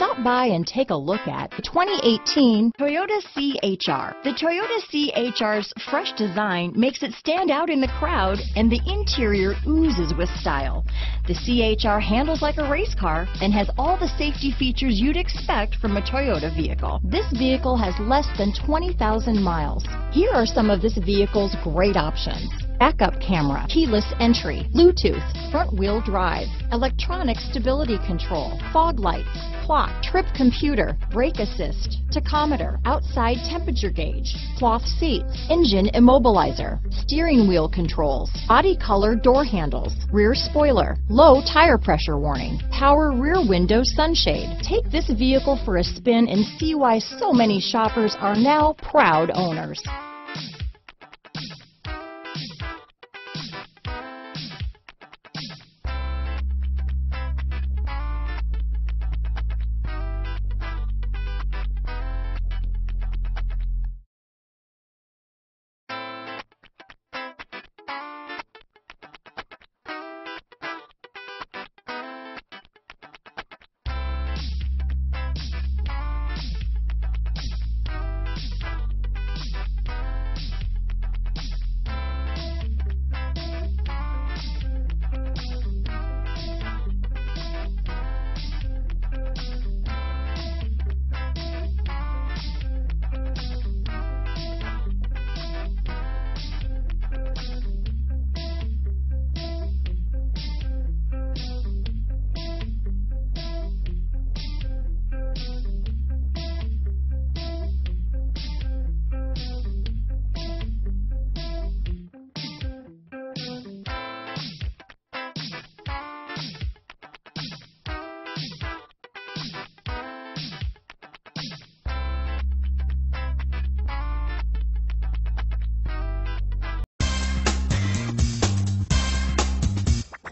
Stop by and take a look at the 2018 Toyota CHR. The Toyota CHR's fresh design makes it stand out in the crowd and the interior oozes with style. The CHR handles like a race car and has all the safety features you'd expect from a Toyota vehicle. This vehicle has less than 20,000 miles. Here are some of this vehicle's great options backup camera, keyless entry, Bluetooth, front wheel drive, electronic stability control, fog lights, clock, trip computer, brake assist, tachometer, outside temperature gauge, cloth seats, engine immobilizer, steering wheel controls, body color door handles, rear spoiler, low tire pressure warning, power rear window sunshade. Take this vehicle for a spin and see why so many shoppers are now proud owners.